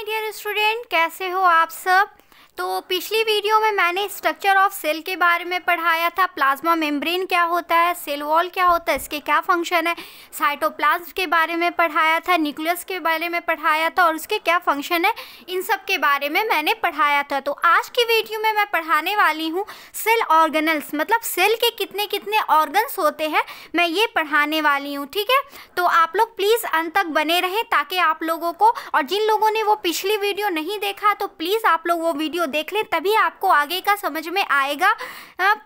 My dear student कैसे हो आप सब? तो पिछली वीडियो में मैंने स्ट्रक्चर ऑफ़ सेल के बारे में पढ़ाया था। प्लाज्मा मेम्ब्रेन क्या होता है? सेल वॉल क्या होता है? इसके क्या फ़ंक्शन है? साइटोप्लाज्म के बारे में पढ़ाया था न्यूक्लियस के बारे में पढ़ाया था और उसके क्या फ़ंक्शन है? इन सब के बारे में मैंने पढ़ाया था। तो आज की वीडियो में मैं पढ़ाने वाली हूँ सेल ऑर्गेनल्स मतलब सेल के कितने कितने ऑर्गन्स होते हैं, मैं ये पढ़ाने वाली हूँ, ठीक है? तो आप लोग प्लीज़ अंत तक बने रहें ताकि आप लोगों को और जिन लोगों ने वो पिछली वीडियो नहीं देखा तो प्लीज़ आप लोग वो वीडियो देख लें, तभी आपको आगे का समझ में आएगा।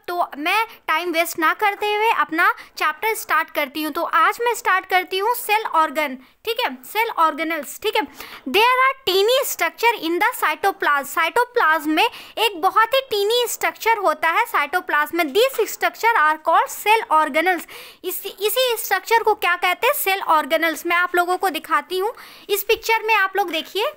तो मैं टाइम वेस्ट ना करते हुए अपना चैप्टर स्टार्ट करती हूँ। तो आज मैं स्टार्ट करती हूँ सेल ऑर्गन ठीक है? सेल ऑर्गेनल्स ठीक है? There are tiny structure in the cytoplasm cytoplasm में एक बहुत ही टीनी स्ट्रक्चर होता है साइटोप्लाज्म में। This structure are called cell organelles इसी इसी स्ट्रक्चर को क्या कहते हैं? सेल ऑर्गेनल्स मैं आप लोगों को दिखाती हूँ। इस पिक्चर में आप लोग देखिए।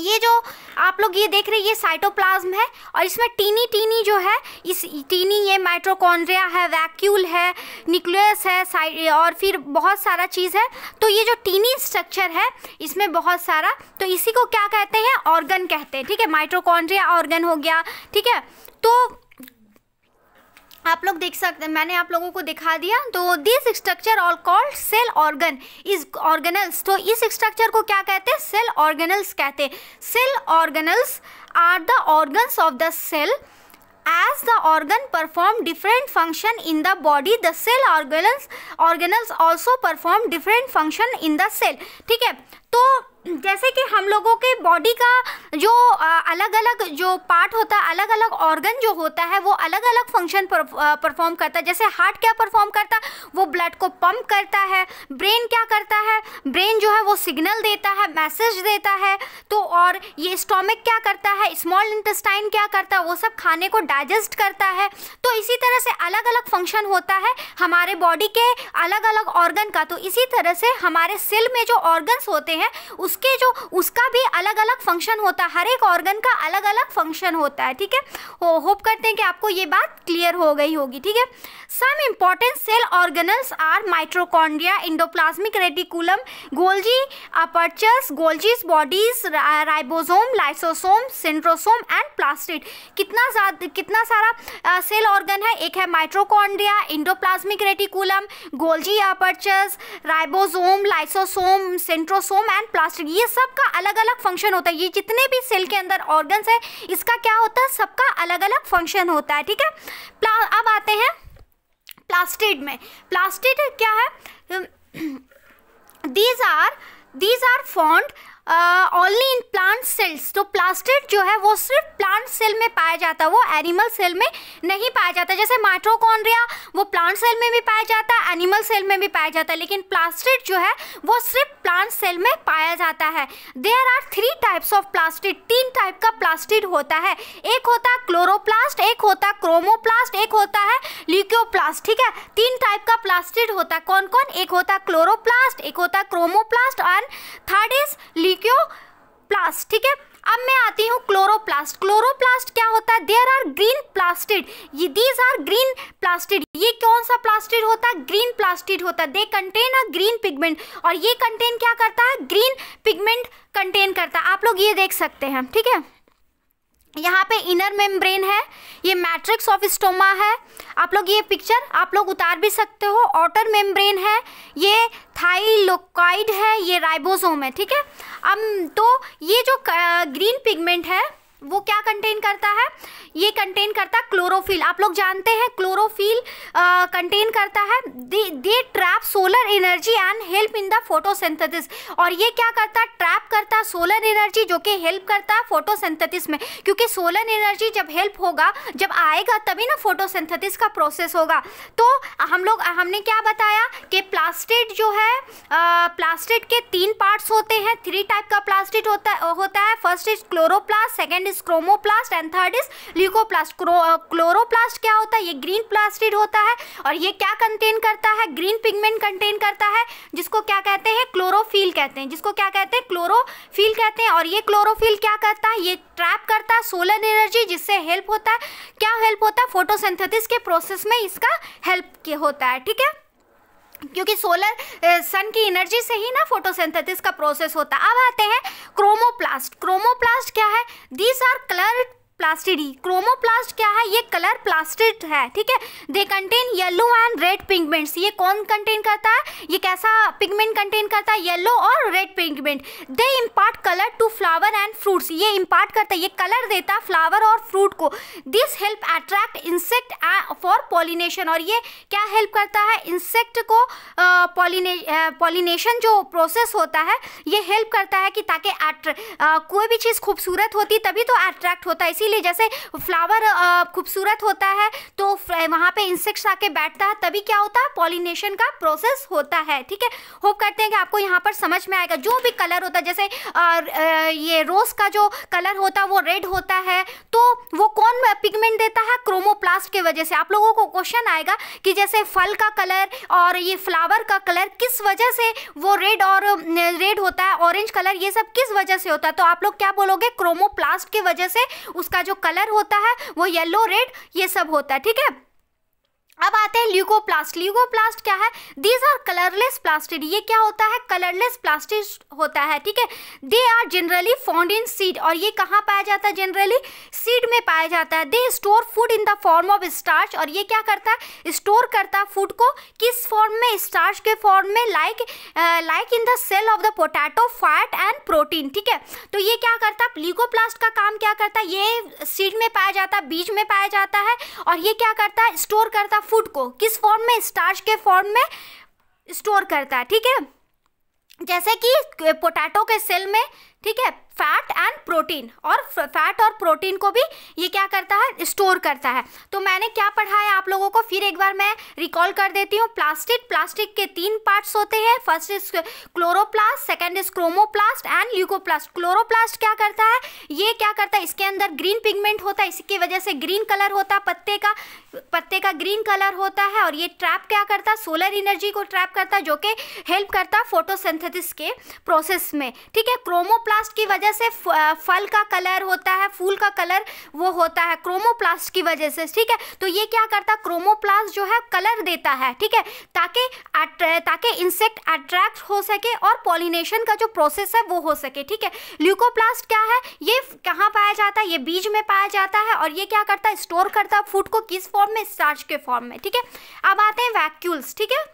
ये जो आप लोग ये देख रहे हैं, ये साइटोप्लाज्म है और इसमें टीनी टीनी जो है, इस टीनी ये माइट्रोकॉन्ड्रिया है वैक्यूल है न्यूक्लियस है और फिर बहुत सारा चीज़ है। तो ये जो टीनी स्ट्रक्चर है, इसमें बहुत सारा तो इसी को क्या कहते हैं? ऑर्गन कहते हैं, ठीक है? माइट्रोकॉन्ड्रिया ऑर्गन हो गया, ठीक है? तो आप लोग देख सकते हैं, मैंने आप लोगों को दिखा दिया। तो this structure all called cell organ is organelles तो इस स्ट्रक्चर को क्या कहते हैं? सेल ऑर्गेनल्स कहते हैं। Cell organelles are the organs of the cell as the organ perform different function in the body the cell organelles organelles also perform different function in the cell ठीक है? तो जैसे कि हम लोगों के बॉडी का जो अलग अलग जो पार्ट होता है अलग अलग ऑर्गन जो होता है, वो अलग अलग फ़ंक्शन परफॉर्म करता है। जैसे हार्ट क्या परफॉर्म करता है? वो ब्लड को पंप करता है। ब्रेन क्या करता है? ब्रेन जो है वो सिग्नल देता है मैसेज देता है। तो और ये स्टोमिक क्या करता है? स्मॉल इंटेस्टाइन क्या करता है? वो सब खाने को डाइजेस्ट करता है। तो इसी तरह से अलग अलग फ़ंक्शन होता है हमारे बॉडी के अलग अलग ऑर्गन का। तो इसी तरह से हमारे सेल में जो ऑर्गन्स होते हैं, उसके जो उसका भी अलग अलग फ़ंक्शन होता है। हर एक ऑर्गन का अलग अलग फ़ंक्शन होता है ठीक है? हो, होप करते हैं कि आपको ये बात क्लियर हो गई होगी ठीक है? Some important cell organelles are mitochondria endoplasmic reticulum Golgi apparatus Golgi's bodies ribosome lysosome centrosome and plastid कितना ज़्यादा कितना सारा सेल ऑर्गन है? एक है mitochondria endoplasmic reticulum Golgi apparatus ribosome lysosome centrosome and plastid ये सब का अलग अलग फ़ंक्शन होता है। ये जितने भी सेल के अंदर ऑर्गन्स है, इसका क्या होता है? सबका अलग अलग फ़ंक्शन होता है, ठीक है? अब आते हैं प्लास्टिड में। प्लास्टिड क्या है? These are these are found only in plant cells तो प्लास्टिड जो है, वो सिर्फ़ प्लांट सेल में पाया जाता है वो एनिमल सेल में नहीं पाया जाता। जैसे माइट्रोकॉन्ड्रिया वो प्लांट सेल में भी पाया जाता है एनिमल सेल में भी पाया जाता। है लेकिन प्लास्टिड जो है, वो सिर्फ़ प्लांट सेल में पाया जाता है। There are three types of plastid तीन टाइप का प्लास्टिड होता है। एक होता है क्लोरोप्लास्ट एक होता है क्रोमोप्लास्ट एक होता है ल्यूकोप्लास्ट ठीक है? तीन टाइप का प्लास्टिड होता है कौन कौन एक होता है क्लोरोप्लास्ट एक होता है chromoplast and third is plast ठीक है? अब मैं आती हूँ क्लोरोप्लास्ट क्लोरोप्लास्ट क्या होता है? देयर आर ग्रीन प्लास्टिड ये दीज आर ग्रीन प्लास्टिड ये कौन सा प्लास्टिड होता है? ग्रीन प्लास्टिड होता है. They contain a green pigment और ये कंटेन क्या करता है? ग्रीन पिगमेंट कंटेन करता है. आप लोग ये देख सकते हैं, ठीक है? यहाँ पे इनर मेम्ब्रेन है. ये मैट्रिक्स ऑफ़ स्टोमा है. आप लोग ये पिक्चर आप लोग उतार भी सकते हो. ऑटर मेम्ब्रेन है. ये थाइलोकाइड है. ये राइबोसोम है, ठीक है? अब तो ये जो ग्रीन पिगमेंट है वो क्या कंटेन करता है? ये कंटेन करता है क्लोरोफिल आप लोग जानते हैं क्लोरोफिल कंटेन करता है? They trap solar energy and help in the photosynthesis और ये क्या करता? है ट्रैप करता है सोलर एनर्जी जो कि हेल्प करता है फोटोसिंथेसिस में. क्योंकि सोलर एनर्जी जब हेल्प होगा, जब आएगा तभी ना फोटोसिंथेसिस का प्रोसेस होगा. तो हम लोग, हमने क्या बताया कि प्लास्टिड जो है प्लास्टिड के तीन पार्ट्स होते हैं. थ्री टाइप का प्लास्टिड होता होता है. First is chloroplast second is chromoplast and third is leucoplast chloroplast क्या होता है? ये ग्रीन प्लास्टिड होता है और ये क्या कंटेन करता है? ग्रीन पिगमेंट कंटेन करता है, जिसको क्या कहते हैं? क्लोरोफिल कहते हैं। जिसको क्या कहते हैं? क्लोरोफिल कहते हैं। और ये क्लोरोफिल क्या करता है? ये ट्रैप करता है सोलर एनर्जी जिससे हेल्प होता है। क्या हेल्प होता है? फोटोसिंथेसिस के प्रोसेस में इसका हेल्प होता है, ठीक है? क्योंकि सोलर सन की एनर्जी से ही ना फोटोसिंथेसिस का प्रोसेस होता है। अब आते हैं क्रोमोप्लास्ट क्रोमोप्लास्ट क्या है? These are colour plastid chromoplast क्या है? ये कलर प्लास्टिड है ठीक है? They contain yellow and red pigments ये कौन कंटेन करता है? ये कैसा पिगमेंट कंटेन करता है? येलो और red pigment they impart colour to flower and fruits ये इम्पार्ट करता है ये कलर देता है फ्लावर और फ्रूट को। This help attract insect for pollination और ये क्या हेल्प करता है? इंसेक्ट को पॉलिनेशन uh, uh, जो प्रोसेस होता है ये हेल्प करता है कि ताकि कोई भी चीज़ खूबसूरत होती तभी तो अट्रैक्ट होता है। इसीलिए जैसे फ्लावर खूबसूरत होता है तो वहाँ पे इंसेक्ट्स आके बैठता है, तभी क्या होता है? पॉलिनेशन का प्रोसेस होता है, ठीक है? होप करते हैं कि आपको यहाँ पर समझ में आएगा। जो भी कलर होता है, जैसे ये रोज़ का जो कलर होता है, वो रेड होता है तो वो कौन पिगमेंट देता है? क्रोमोप्लास्ट के वजह से। आप लोगों को क्वेश्चन आएगा कि जैसे फल का कलर और ये फ्लावर का कलर किस वजह से वो रेड और रेड होता है ऑरेंज कलर ये सब किस वजह से होता है? तो आप लोग क्या बोलोगे? क्रोमोप्लास्ट की वजह से उसका जो कलर होता है, वो येलो रेड ये सब होता है, ठीक है? अब आते हैं ल्यूकोप्लास्ट ल्यूकोप्लास्ट क्या है? दीज आर कलरलेस प्लास्टिड ये क्या होता है? कलरलेस प्लास्टिड होता है, ठीक है? They are generally found in seed और ये कहाँ पाया जाता है जनरली सीड में पाया जाता है। They store food in the form of starch और ये क्या करता है? स्टोर करता है फ़ूड को किस फॉर्म में? स्टार्च के फॉर्म में like like in the cell of the potato fat and protein ठीक है? तो ये क्या करता है? ल्यूकोप्लास्ट का काम क्या करता है? ये सीड में पाया जाता है, बीज में पाया जाता है। और ये क्या करता है? स्टोर करता है फ़ूड को किस फॉर्म में? स्टार्च के फॉर्म में स्टोर करता है, ठीक है? जैसे कि पोटैटो के सेल में ठीक है? फैट एंड प्रोटीन और फैट और प्रोटीन को भी ये क्या करता है? स्टोर करता है। तो मैंने क्या पढ़ाया आप लोगों को? फिर एक बार मैं रिकॉल कर देती हूँ। प्लास्टिक प्लास्टिक के तीन पार्ट्स होते हैं। First is chloroplast second is chromoplast and leucoplast chloroplast क्या करता है? ये क्या करता है? इसके अंदर ग्रीन पिगमेंट होता है। इसकी वजह से ग्रीन कलर होता है। पत्ते का पत्ते का ग्रीन कलर होता है। और ये ट्रैप क्या करता है? सोलर एनर्जी को ट्रैप करता है, जो कि हेल्प करता है फोटोसिंथेसिस के प्रोसेस में। ठीक है? क्रोमोप्लास्ट की वजह से फल का कलर होता है, फूल का कलर वो होता है क्रोमोप्लास्ट की वजह से, ठीक है? तो ये क्या करता है क्रोमोप्लास्ट जो है कलर देता है, ठीक है? ताकि ताकि इंसेक्ट अट्रैक्ट हो सके और पॉलिनेशन का जो प्रोसेस है वो हो सके, ठीक है? ल्यूकोप्लास्ट क्या है? ये कहाँ पाया जाता है? ये बीज में पाया जाता है और ये क्या करता है स्टोर करता है फ़ूड को किस फॉर्म में? स्टार्च के फॉर्म में, ठीक है? अब आते हैं वैक्यूल्स ठीक है?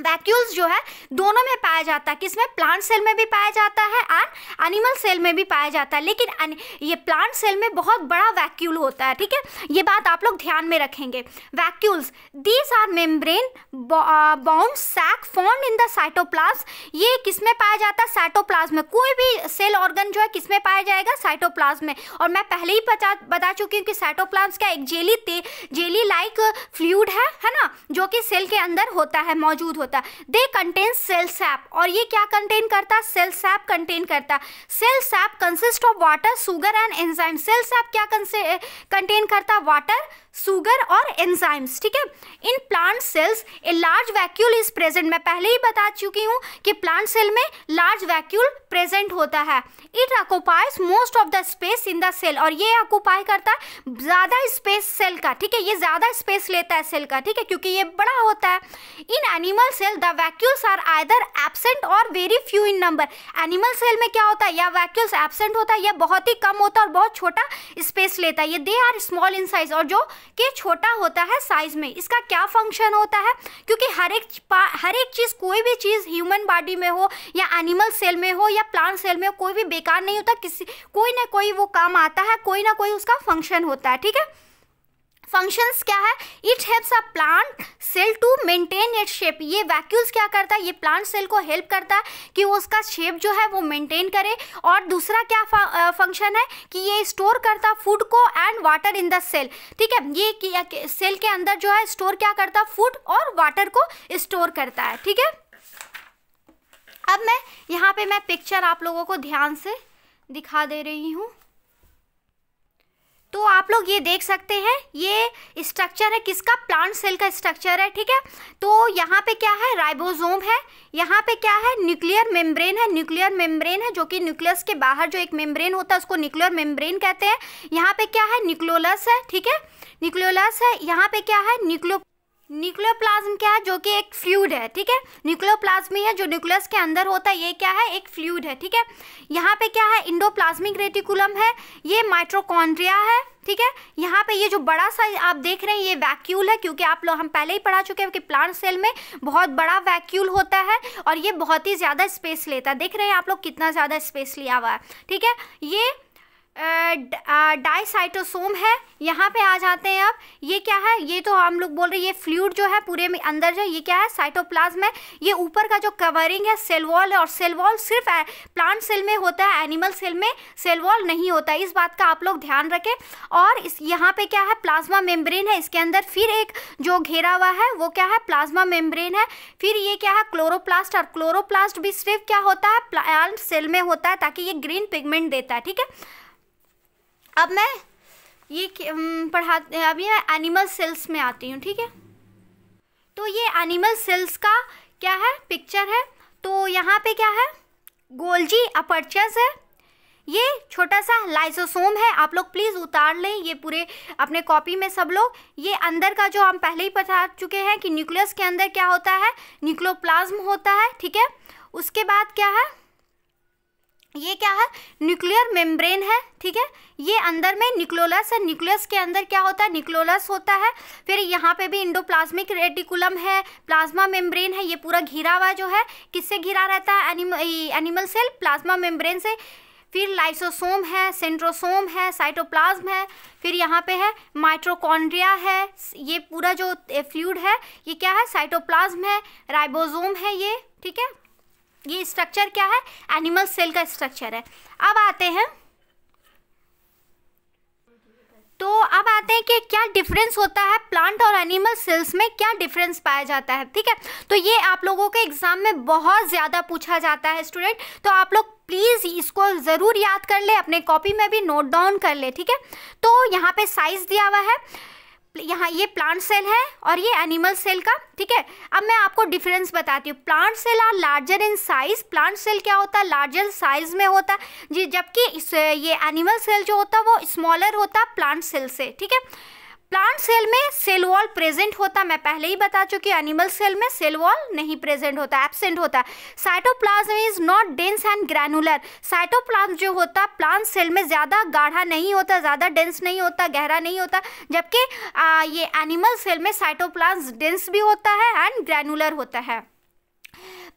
वैक्यूल्स जो है, दोनों में पाया जाता है। किसमें? प्लांट सेल में भी पाया जाता है एंड एनिमल सेल में भी पाया जाता है। लेकिन ये प्लांट सेल में बहुत बड़ा वैक्यूल होता है, ठीक है? ये बात आप लोग ध्यान में रखेंगे। Vacuoles these are membrane bound sac found in the cytoplasm ये किसमें पाया जाता है? साइटोप्लाज्म में। कोई भी सेल ऑर्गन जो है, किसमें पाया जाएगा? साइटोप्लाज्म में। और मैं पहले ही बता बता चुकी हूँ कि साइटोप्लाज्म का एक जेली जेली लाइक फ्लूड है है ना? जो कि सेल के अंदर होता है, मौजूद होता है। दे कंटेन सेल सैप और ये क्या कंटेन करता? है सेल सैप कंटेन करता। है cell sap consist of water sugar and enzyme cell sap क्या कंटेन करता? है वाटर सुगर और एंजाइम्स ठीक है? In plant cells a large vacuole is present मैं पहले ही बता चुकी हूँ कि प्लांट सेल में लार्ज वैक्यूल प्रेजेंट होता है। It occupies most of the space in the cell और ये ऑक्यूपाई करता है ज़्यादा स्पेस सेल का, ठीक है? ये ज़्यादा स्पेस लेता है सेल का, ठीक है? क्योंकि ये बड़ा होता है। In animal cell the vacuoles are either absent और very few in number animal cell में क्या होता है? या वैक्यूल्स एबसेंट होता है, या बहुत ही कम होता है और बहुत छोटा स्पेस लेता है। ये they are small in size और जो कि छोटा होता है साइज़ में। इसका क्या फ़ंक्शन होता है? क्योंकि हर एक हर एक चीज़, कोई भी चीज़ ह्यूमन बॉडी में हो या एनिमल सेल में हो या प्लांट सेल में हो, कोई भी बेकार नहीं होता, किसी, कोई ना कोई वो काम आता है, कोई ना कोई उसका फ़ंक्शन होता है, ठीक है? फ़ंक्शंस क्या है? It helps a plant cell to maintain it shape ये वैक्यूल्स क्या करता है? ये प्लांट सेल को हेल्प करता है कि वो उसका शेप जो है वो मेंटेन करे। और दूसरा क्या फ़ंक्शन है? कि ये स्टोर करता फ़ूड को and water in the cell ठीक है? ये सेल के अंदर जो है स्टोर क्या करता फ़ूड और वाटर को स्टोर करता है। ठीक है? अब मैं यहाँ पे मैं पिक्चर आप लोगों को ध्यान से दिखा दे रही हूँ। तो आप लोग ये देख सकते हैं, ये स्ट्रक्चर है, किसका? प्लांट सेल का स्ट्रक्चर है, ठीक है? तो यहाँ पे क्या है? राइबोसोम है। यहाँ पे क्या है? न्यूक्लियर मेम्ब्रेन है। न्यूक्लियर मेम्ब्रेन है, जो कि न्यूक्लियस के बाहर जो एक मेम्ब्रेन होता है, उसको न्यूक्लियर मेम्ब्रेन कहते हैं। यहाँ पे क्या है? न्यूक्लोलस है, ठीक है? न्यूक्लोलस है। यहाँ पे क्या है? न्यूक्लियो न्यूक्लियोप्लाज्म क्या है? जो कि एक फ्लूड है, ठीक है? न्यूक्लियोप्लाज्म है जो न्यूक्लियस के अंदर होता है, ये क्या है? एक फ्लूड है, ठीक है? यहाँ पे क्या है? इंडोप्लाज्मिक रेटिकुलम है, ये माइट्रोकॉन्ड्रिया है, ठीक है? यहाँ पे ये जो बड़ा सा आप देख रहे हैं, ये वैक्यूल है, क्योंकि आप लोग, हम पहले ही पढ़ा चुके हैं कि प्लांट सेल में बहुत बड़ा वैक्यूल होता है और ये बहुत ही ज़्यादा स्पेस लेता है। देख रहे हैं आप लोग कितना ज़्यादा स्पेस लिया हुआ है, ठीक है? ये डाइसाइटोसोम है। यहाँ पे आ जाते हैं अब। ये क्या है? ये तो हम लोग बोल रहे हैं, ये फ्लूड जो है पूरे में अंदर जो ये क्या है? साइटोप्लाज्म है। ये ऊपर का जो कवरिंग है, सेल वॉल है और सेल वॉल सिर्फ़ प्लांट सेल में होता है, एनिमल सेल में सेल वॉल नहीं होता है। इस बात का आप लोग ध्यान रखें। और इस, यहाँ पे क्या है? प्लाज्मा मेम्ब्रेन है। इसके अंदर फिर एक जो घेरा हुआ है, वो क्या है? प्लाज्मा मेम्ब्रेन है। फिर ये क्या है? क्लोरोप्लास्ट। और क्लोरोप्लास्ट भी सिर्फ़ क्या होता है? प्लांट सेल में होता है, ताकि ये ग्रीन पिगमेंट देता है, ठीक है? अब मैं ये पढ़ा अभी मैं एनिमल सेल्स में आती हूँ, ठीक है? तो ये एनिमल सेल्स का क्या है? पिक्चर है। तो यहाँ पे क्या है? गोल्जी अपर्चस है। ये छोटा सा लाइसोसोम है। आप लोग प्लीज़ उतार लें ये पूरे अपने कॉपी में सब लोग। ये अंदर का जो हम पहले ही बता चुके हैं कि न्यूक्लियस के अंदर क्या होता है? न्यूक्लोप्लाज्म होता है, ठीक है? उसके बाद क्या है? ये क्या है? न्यूक्लियर मेम्ब्रेन है ठीक है? ये अंदर में न्यूक्लोलस है। न्यूक्लियस के अंदर क्या होता है? न्यूक्लोलस होता है। फिर यहाँ पे भी इंडोप्लाज्मिक रेटिकुलम है प्लाज्मा मेम्ब्रेन है। ये पूरा घिरा हुआ जो है किससे घिरा रहता है? एनिम, एनिमल सेल प्लाज्मा मेम्ब्रेन से। फिर लाइसोसोम है सेंट्रोसोम है साइटोप्लाज्म है। फिर यहाँ पे है माइट्रोकॉन्ड्रिया है। ये पूरा जो फ्लूड है ये क्या है? साइटोप्लाज्म है। राइबोसोम है ये ठीक है? ये स्ट्रक्चर क्या है? एनिमल सेल का स्ट्रक्चर है। अब आते हैं। तो अब आते हैं कि क्या डिफरेंस होता है प्लांट और एनिमल सेल्स में? क्या डिफरेंस पाया जाता है? ठीक है? तो ये आप लोगों के एग्ज़ाम में बहुत ज़्यादा पूछा जाता है स्टूडेंट तो आप लोग प्लीज़ इसको ज़रूर याद कर ले, अपने कॉपी में भी नोट डाउन कर ले, ठीक है? तो यहाँ पे साइज़ दिया हुआ है। यहाँ ये प्लांट सेल है और ये एनिमल सेल का, ठीक है? अब मैं आपको डिफरेंस बताती हूँ। Plant cell are larger in size plant cell क्या होता है? लार्जर साइज़ में होता है। जी, जबकि ये एनिमल सेल जो होता है, वो स्मॉलर होता है प्लांट सेल से, ठीक है? प्लांट सेल में सेल वॉल प्रेजेंट होता, मैं पहले ही बता चुकी एनिमल सेल में सेल वॉल नहीं प्रेजेंट होता, एबसेंट होता। Cytoplasm is not dense and granular cytoplasm जो होता, प्लांट सेल में ज़्यादा गाढ़ा नहीं होता, ज़्यादा डेंस नहीं होता, गहरा नहीं होता, जबकि ये एनिमल सेल में साइटोप्लाज्म डेंस भी होता है एंड ग्रैनुलर होता है।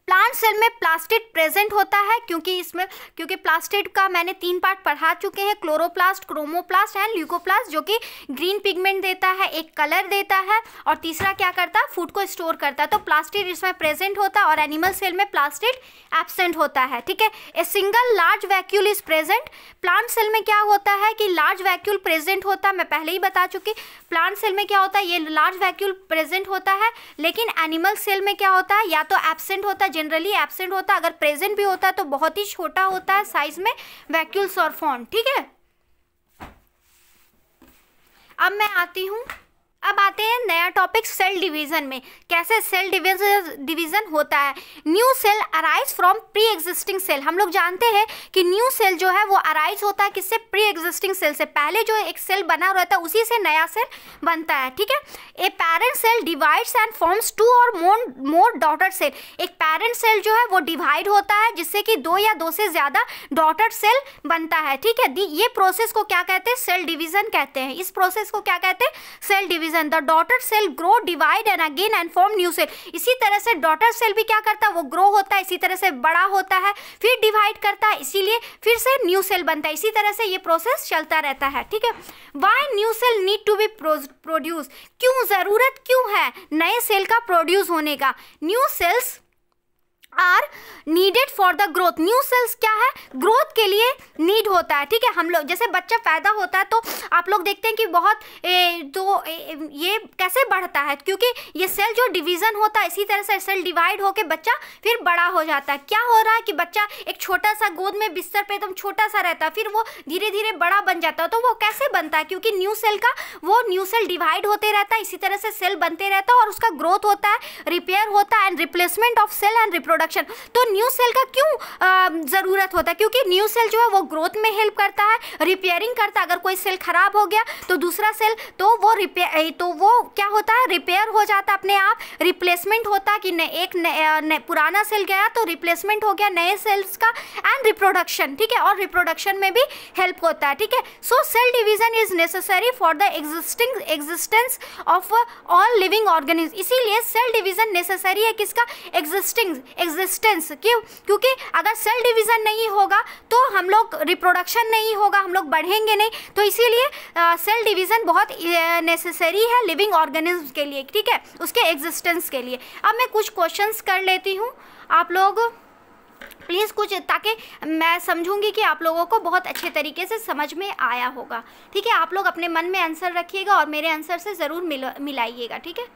प्लांट सेल में प्लास्टिड प्रेजेंट होता है, क्योंकि इसमें, क्योंकि प्लास्टिड का मैंने तीन पार्ट पढ़ा चुके हैं, क्लोरोप्लास्ट, क्रोमोप्लास्ट एंड ल्यूकोप्लास्ट, जो कि ग्रीन पिगमेंट देता है, एक कलर देता है, और तीसरा क्या करता है फ़ूड को स्टोर करता है तो प्लास्टिड इसमें प्रेजेंट होता है और एनिमल सेल में प्लास्टिड एबसेंट होता है, ठीक है? A single large vacuole is present. Plant cell में क्या होता है कि लार्ज वैक्यूल प्रेजेंट होता है मैं पहले ही बता चुकी, प्लांट सेल में क्या होता है ये लार्ज वैक्यूल प्रेजेंट होता है, लेकिन एनिमल सेल में क्या होता है या तो एबसेंट होता है जनरली एबसेंट होता, अगर प्रेजेंट भी होता तो बहुत ही छोटा होता है साइज़ में वैक्यूल्स और फॉर्म ठीक है? अब मैं आती हूँ अब आते हैं नया टॉपिक सेल डिवीज़न में। कैसे सेल डिवीज़न डिवीज़न होता है? New cell arise from pre existing cell हम लोग जानते हैं कि न्यू सेल जो है, वो अराइज होता है किससे? प्री एग्जिस्टिंग सेल से। पहले जो एक सेल बना रहता है उसी से नया सेल बनता है, ठीक है? A parent cell divides and forms two और मोर मोर डॉटर सेल एक पेरेंट सेल जो है, वो डिवाइड होता है, जिससे कि दो या दो से ज़्यादा डॉटर सेल बनता है, ठीक है? ये प्रोसेस को क्या कहते हैं? सेल डिवीज़न कहते हैं। इस प्रोसेस को क्या कहते हैं? Cell division division the daughter cell grow divide and again and form new cell इसी तरह से डॉटर सेल भी क्या करता है? वो ग्रो होता है, इसी तरह से बड़ा होता है, फिर डिवाइड करता है, इसीलिए फिर से न्यू सेल बनता है। इसी तरह से ये प्रोसेस चलता रहता है, ठीक है? Why new cell need to be produce क्यों? ज़रूरत क्यों है नए सेल का प्रोड्यूस होने का? New cells are needed for the growth new cells क्या है? ग्रोथ के लिए नीड होता है ठीक है? हम लोग जैसे बच्चा पैदा होता है तो आप लोग देखते हैं कि बहुत ए, तो ए, ये कैसे बढ़ता है? क्योंकि ये सेल जो डिवीज़न होता है इसी तरह से सेल डिवाइड होकर बच्चा फिर बड़ा हो जाता है। क्या हो रहा है कि बच्चा एक छोटा सा गोद में बिस्तर पर एकदम छोटा सा रहता है फिर वो धीरे धीरे बड़ा बन जाता है। तो वो कैसे बनता है? क्योंकि न्यू सेल का वो न्यू सेल डिवाइड होते रहता है इसी तरह से सेल बनते रहता है और उसका ग्रोथ होता है रिपेयर होता है and replacement of cell and रिप्रोडक्ट production तो न्यू सेल का क्यों ज़रूरत होता है? क्योंकि न्यू सेल जो है वो ग्रोथ में हेल्प करता है रिपेयरिंग करता है। अगर कोई सेल खराब हो गया तो दूसरा सेल तो वो रिपेयर तो वो क्या होता है? रिपेयर हो जाता है अपने आप। रिप्लेसमेंट होता है कि न, एक न, पुराना सेल गया तो रिप्लेसमेंट हो गया नए सेल्स का एंड रिप्रोडक्शन ठीक है? और रिप्रोडक्शन में भी हेल्प होता है ठीक है? So cell division is necessary for the existing existence of all living organism इसीलिए सेल डिवीज़न नेसेसरी है किसका? एग्जिस्टिंग एग्जिस्टेंस क्यों? क्योंकि अगर सेल डिवीज़न नहीं होगा तो हम लोग रिप्रोडक्शन नहीं होगा, हम लोग बढ़ेंगे नहीं। तो इसीलिए सेल डिवीज़न बहुत नेसेसरी है लिविंग ऑर्गेनिज्म के लिए, ठीक है? उसके एग्जिस्टेंस के लिए। अब मैं कुछ क्वेश्चंस कर लेती हूँ। आप लोग प्लीज़ कुछ, ताकि मैं समझूँगी कि आप लोगों को बहुत अच्छे तरीके से समझ में आया होगा। ठीक है? आप लोग अपने मन में आंसर रखिएगा और मेरे आंसर से ज़रूर मिल, मिलाइएगा, ठीक है?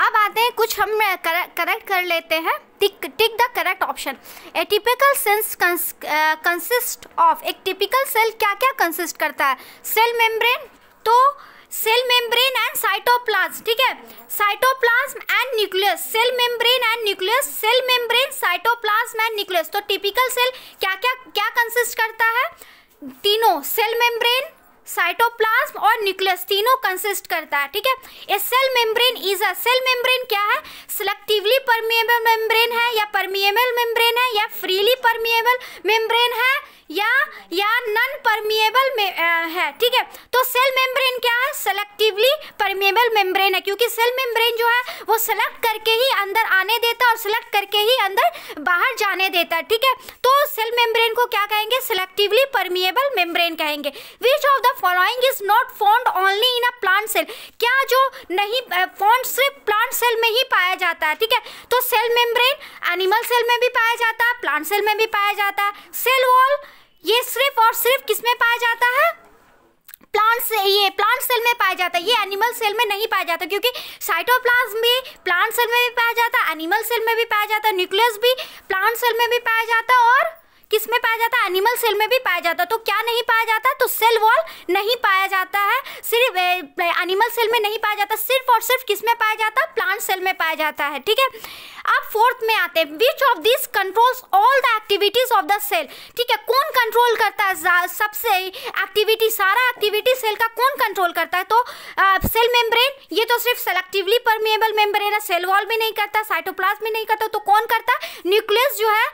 अब आते हैं, कुछ हम करेक्ट कर लेते हैं। Tick tick the correct option. A typical cells consist of एक टिपिकल सेल क्या क्या कंसिस्ट करता है? सेल मेम्ब्रेन तो सेल मेम्ब्रेन एंड साइटोप्लाज्म ठीक है? Cytoplasm and nucleus cell membrane and nucleus cell membrane cytoplasm and nucleus तो typical cell क्या क्या क्या कंसिस्ट करता है? तीनों सेल मेम्ब्रेन साइटोप्लाज्म और न्यूक्लियस तीनों कंसिस्ट करता है, ठीक है? A cell membrane is a cell membrane क्या है? सिलेक्टिवली परमिएबल मेम्ब्रेन है या परमिएबल मेम्ब्रेन है या फ्रीली परमिएबल मेम्ब्रेन है? या या नॉन परमिएबल है, ठीक है? तो सेल मेम्ब्रेन क्या है? सेलेक्टिवली परमिएबल मेम्ब्रेन है, क्योंकि सेल मेम्ब्रेन जो है, वो सेलेक्ट करके ही अंदर आने देता है और सेलेक्ट करके ही अंदर बाहर जाने देता है, ठीक है? तो सेल मेम्ब्रेन को क्या कहेंगे? सेलेक्टिवली परमिएबल मेम्ब्रेन कहेंगे। Which of the following is not found only in a plant cell क्या जो नहीं फाउंड सिर्फ़ प्लांट सेल में ही पाया जाता है, ठीक है? तो सेल मेम्ब्रेन एनिमल सेल में भी पाया जाता है प्लांट सेल में भी पाया जाता है। सेल वॉल ये सिर्फ़ और सिर्फ़ किसमें पाया जाता है? प्लांट से ये प्लांट सेल में पाया जाता है। ये एनिमल सेल में नहीं पाया जाता क्योंकि साइटोप्लाज्म भी प्लांट सेल में भी पाया जाता है एनिमल सेल में भी पाया जाता है न्यूक्लियस भी प्लांट सेल में भी पाया जाता है और किसमें पाया जाता? है एनिमल सेल में भी पाया जाता। है तो क्या नहीं पाया जाता? तो सेल वॉल नहीं पाया जाता है। सिर्फ़ एनिमल सेल में नहीं पाया जाता। सिर्फ़ और सिर्फ़ किसमें पाया जाता? है प्लांट सेल में पाया जाता है। ठीक है? अब फोर्थ में आते हैं। Which of this controls all the activities of the cell ठीक है? कौन कंट्रोल करता है? सबसे एक्टिविटी सारा एक्टिविटी सेल का कौन कंट्रोल करता है? तो सेल मेम्ब्रेन ये तो सिर्फ़ सेलेक्टिवली परमिएबल मेम्ब्रेन है। सेल वॉल भी नहीं करता साइटोप्लाज्म भी नहीं करता। तो कौन करता? न्यूक्लियस जो है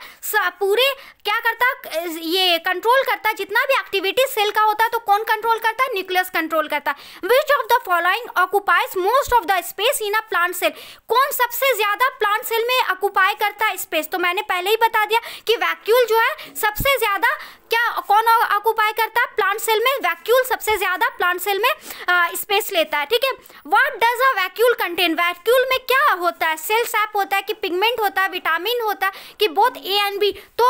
पूरे, क्या करता, ये कंट्रोल करता, जितना भी एक्टिविटी सेल का होता है तो कौन कंट्रोल करता? है न्यूक्लियस कंट्रोल करता। है which of the following occupies most of the space in a plant cell कौन सबसे ज़्यादा प्लांट सेल में ऑक्यूपाई करता है स्पेस तो मैंने पहले ही बता दिया कि वैक्यूल जो है, सबसे ज़्यादा क्या, कौन ऑक्यूपाई करता? है प्लांट सेल में वैक्यूल सबसे ज़्यादा प्लांट सेल में स्पेस लेता है, ठीक है? What does a vacuole contain vacuole में क्या होता है? सेल सैप होता है कि पिगमेंट होता है विटामिन होता है कि बोथ ए एंड बी तो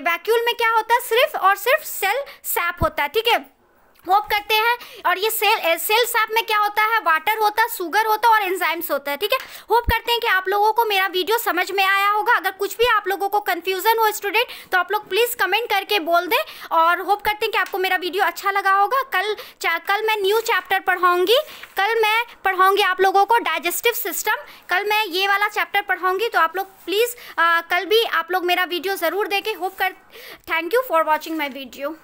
वैक्यूल में क्या होता है? सिर्फ़ और सिर्फ़ सेल सैप होता है ठीक है? होप करते हैं। और ये सेल सेल सैप में क्या होता है? वाटर होता है शुगर होता है और एंजाइम्स होता है, ठीक है? होप करते हैं कि आप लोगों को मेरा वीडियो समझ में आया होगा। अगर कुछ भी आप लोगों को कन्फ्यूज़न हो स्टूडेंट तो आप लोग प्लीज़ कमेंट करके बोल दें और होप करते हैं कि आपको मेरा वीडियो अच्छा लगा होगा। कल कल मैं न्यू चैप्टर पढ़ाऊँगी। कल मैं पढ़ाऊँगी आप लोगों को डाइजेस्टिव सिस्टम कल मैं ये वाला चैप्टर पढ़ाऊँगी तो आप लोग प्लीज़ कल भी आप लोग मेरा वीडियो ज़रूर देखें। होप कर thank you for watching my video